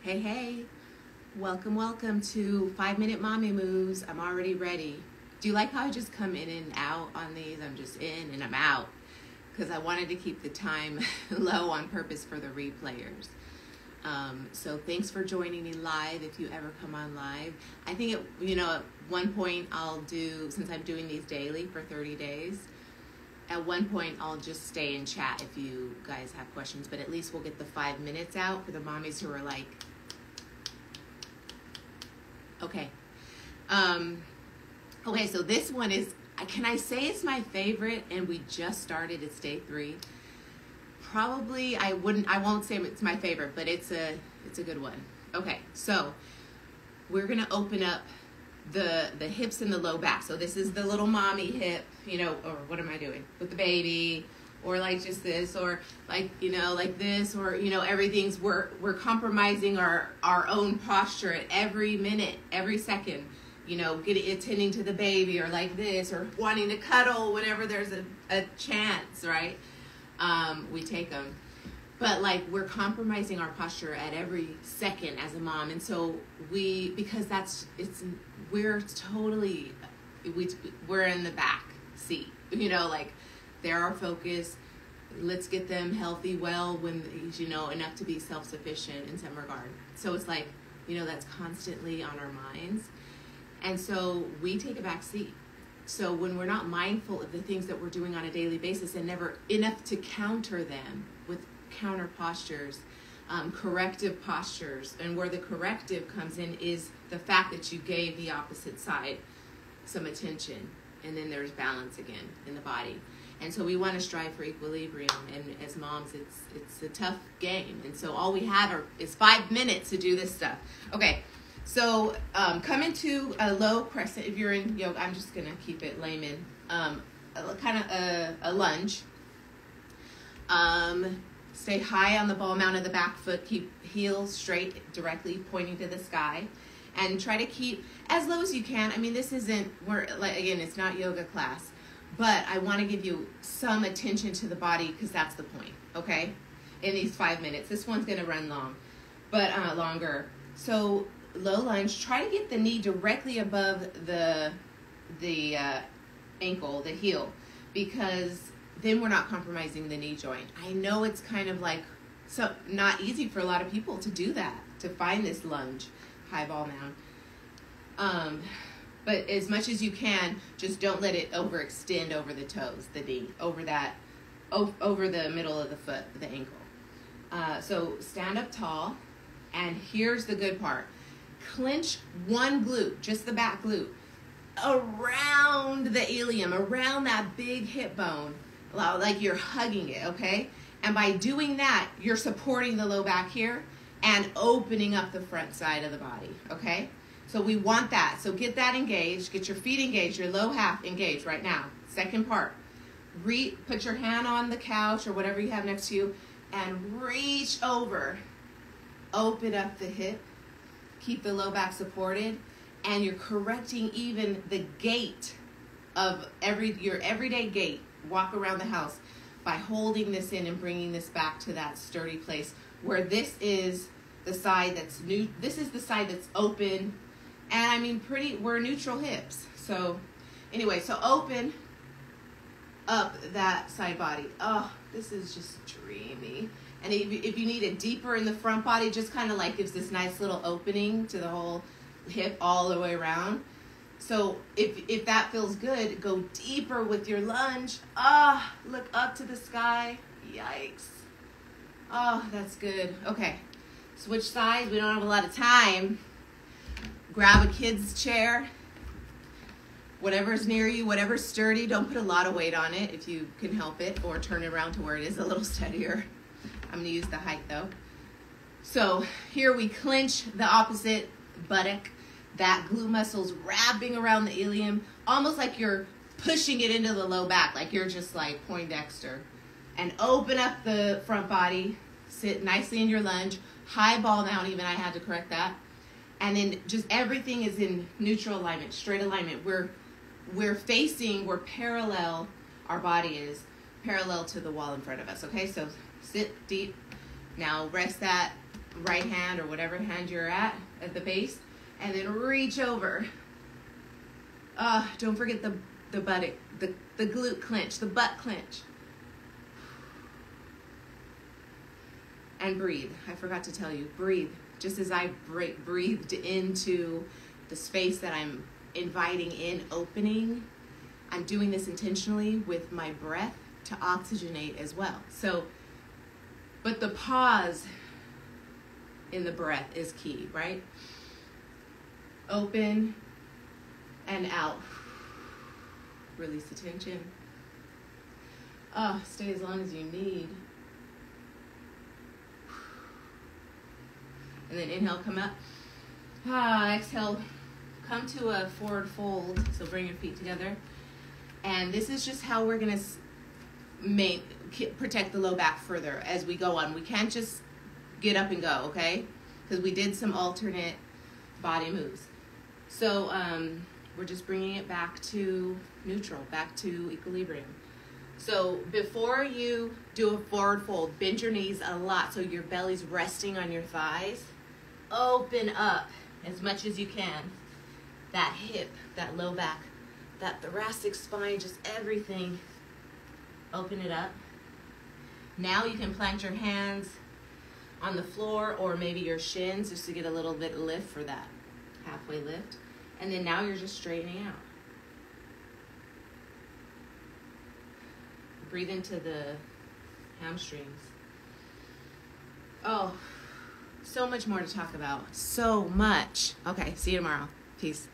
Hey, hey. Welcome, welcome to Five Minute Mommy Moves. I'm already ready. Do you like how I just come in and out on these? I'm just in and I'm out because I wanted to keep the time low on purpose for the replayers. Um, so thanks for joining me live if you ever come on live. I think, it, you know, at one point I'll do, since I'm doing these daily for 30 days, at one point I'll just stay and chat if you guys have questions, but at least we'll get the five minutes out for the mommies who are like, okay. Um, okay, so this one is, can I say it's my favorite and we just started, it's day three. Probably I wouldn't, I won't say it's my favorite, but it's a, it's a good one. Okay, so we're gonna open up the the hips and the low back. So this is the little mommy hip, you know, or what am I doing with the baby? Or like just this, or like you know, like this, or you know, everything's we're we're compromising our our own posture at every minute, every second. You know, getting attending to the baby, or like this, or wanting to cuddle whenever there's a, a chance, right? Um, we take them but like we're compromising our posture at every second as a mom and so we because that's it's we're totally we we're in the back seat you know like they're our focus let's get them healthy well when you know enough to be self-sufficient in some regard so it's like you know that's constantly on our minds and so we take a back seat so when we're not mindful of the things that we're doing on a daily basis and never enough to counter them with counter postures, um, corrective postures. And where the corrective comes in is the fact that you gave the opposite side some attention. And then there's balance again in the body. And so we want to strive for equilibrium. And as moms, it's it's a tough game. And so all we have are, is five minutes to do this stuff. Okay. So um, come into a low crescent. If you're in yoga, I'm just gonna keep it layman. Um, kind of a, a lunge. Um, Stay high on the ball mount of the back foot. Keep heels straight, directly pointing to the sky. And try to keep as low as you can. I mean, this isn't, we're, like, again, it's not yoga class. But I want to give you some attention to the body because that's the point, okay? In these five minutes. This one's going to run long, but uh, longer. So low lunge, try to get the knee directly above the, the uh, ankle, the heel, because then we're not compromising the knee joint. I know it's kind of like so not easy for a lot of people to do that, to find this lunge, high ball mound. Um, but as much as you can, just don't let it overextend over the toes, the knee, over that, over the middle of the foot, the ankle. Uh, so stand up tall, and here's the good part: clench one glute, just the back glute, around the ilium, around that big hip bone like you're hugging it, okay? And by doing that, you're supporting the low back here and opening up the front side of the body, okay? So we want that. So get that engaged, get your feet engaged, your low half engaged right now. Second part. Re- put your hand on the couch or whatever you have next to you and reach over. Open up the hip. Keep the low back supported and you're correcting even the gait of every your everyday gait walk around the house by holding this in and bringing this back to that sturdy place where this is the side that's new this is the side that's open and i mean pretty we're neutral hips so anyway so open up that side body oh this is just dreamy and if, if you need it deeper in the front body just kind of like gives this nice little opening to the whole hip all the way around so if if that feels good, go deeper with your lunge. Ah, oh, look up to the sky. Yikes. Oh, that's good. Okay. Switch sides. We don't have a lot of time. Grab a kid's chair. Whatever's near you, whatever's sturdy, don't put a lot of weight on it if you can help it, or turn it around to where it is a little steadier. I'm gonna use the height though. So here we clinch the opposite buttock that glute muscle's wrapping around the ilium, almost like you're pushing it into the low back, like you're just like Poindexter. And open up the front body, sit nicely in your lunge, high ball mount, even I had to correct that. And then just everything is in neutral alignment, straight alignment. We're we're facing, we're parallel, our body is parallel to the wall in front of us. Okay, so sit deep. Now rest that right hand or whatever hand you're at at the base, and then reach over. Uh, don't forget the the buttock, the the glute clench, the butt clench. And breathe. I forgot to tell you, breathe. Just as I breathed into the space that I'm inviting in, opening, I'm doing this intentionally with my breath to oxygenate as well. So, but the pause in the breath is key, right? Open and out. Release the tension. Oh, stay as long as you need. And then inhale, come up. Ah, exhale, come to a forward fold. So bring your feet together. And this is just how we're going to make protect the low back further as we go on. We can't just get up and go, okay? Because we did some alternate body moves. So um, we're just bringing it back to neutral, back to equilibrium. So before you do a forward fold, bend your knees a lot so your belly's resting on your thighs. Open up as much as you can. That hip, that low back, that thoracic spine, just everything. Open it up. Now you can plant your hands on the floor or maybe your shins just to get a little bit lift for that halfway lift. And then now you're just straightening out. Breathe into the hamstrings. Oh, so much more to talk about. So much. Okay, see you tomorrow. Peace.